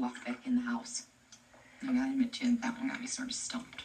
walk back in the house. I gotta admit to you, that one got me sort of stumped.